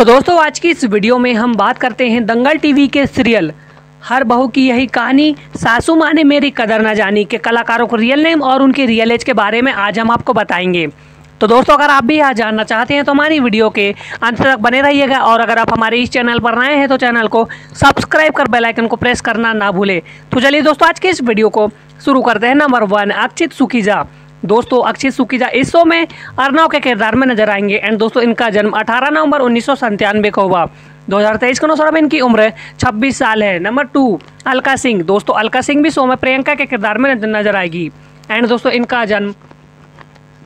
तो दोस्तों, आज की इस वीडियो में हम बात करते हैं दंगल टीवी के सीरियल। हर बहू की यही कहानी, सासू माँ ने मेरी कदर न जानी के कलाकारों को रियल नेम और उनके रियल एज के बारे में आज हम आपको बताएँगे। तो दोस्तों, अगर आप भी यहाँ जानना चाहते हैं तो हमारी वीडियो के अंत तक बने रहिएगा और अगर आप हमारे इस चैनल पर नए हैं तो चैनल को सब्सक्राइब कर बेल आइकन को प्रेस करना ना भूले। तो चलिए दोस्तों, आज के इस वीडियो को शुरू करते हैं। Number one, Akshit Sukhija. दोस्तों अक्षित सुखीजा इस शो में अर्नव के किरदार में नज़र आएँगे। एंड दोस्तों, इनका जन्म 18 नवंबर उन्नीस को हुआ। 2023 के अनुसार इनकी उम्र 26 साल है। Number two, Alka Singh. दोस्तों, अलका सिंह भी शो में प्रियंका के किरदार में नज़र आएगी। एंड दोस्तों, इनका जन्म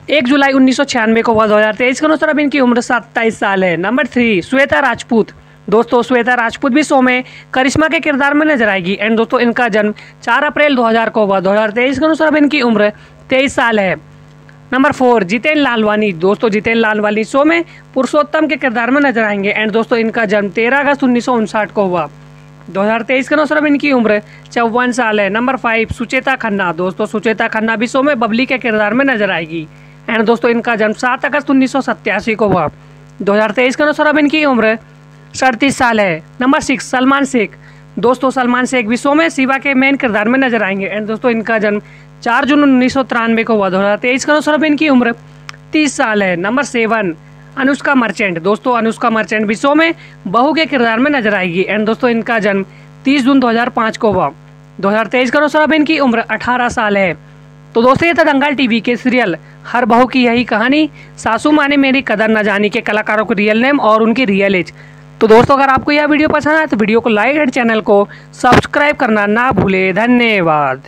एक जुलाई उन्नीस को हुआ। दो हज़ार तेईस के अनुसार अब इनकी उम्र सत्ताईस साल है। Number three, Shweta Rajput. दोस्तों, श्वेता राजपूत भी शो में करिश्मा के किरदार में नज़र आएगी। एंड दोस्तों, इनका जन्म 4 अप्रैल 2000 को हुआ। 2023 के अनुसार अब इनकी उम्र तेईस साल है। Number four Jiten Lalwani. दोस्तों, जितेन लालवानी शो में पुरुषोत्तम के किरदार में नज़र आएँगे। एंड दोस्तों, इनका जन्म तेरह अगस्त उन्नीस सौ उनसठ को हुआ। 2023 के अनुसार इनकी उम्र चौवन साल है। Number five Sucheta Khanna. दोस्तों, सुचेता खन्ना भी शो में बबली के किरदार में नज़र आएगी। एंड दोस्तों, इनका जन्म सात अगस्त उन्नीस सौ सत्तासी को हुआ। 2023 के अनुसार इनकी उम्र सड़तीस साल है। Number six Salman Shaikh. दोस्तों, सलमान शेख शो में शिवा के मेन किरदार में नज़र आएँगे। एंड दोस्तों, इनका जन्म चार जून उन्नीस सौ तिरानवे को हुआ। दो हज़ार तेईस के अनुसार इनकी उम्र तीस साल है। Number seven Anushka Merchant. दोस्तों, अनुष्का मर्चेंट शो में बहू के किरदार में नज़र आएगी। एंड दोस्तों, इनका जन्म तीस जून 2005 को हुआ। 2023 के अनुसार इनकी उम्र 18 साल है। तो दोस्तों, ये था दंगल टीवी के सीरियल। हर बहू की यही कहानी, सासू माँ ने मेरी कदर न जानी के कलाकारों को रियल नेम और उनकी रियल एज तो दोस्तों, अगर आपको यह वीडियो पसंद आए तो वीडियो को लाइक एंड चैनल को सब्सक्राइब करना ना भूले। धन्यवाद।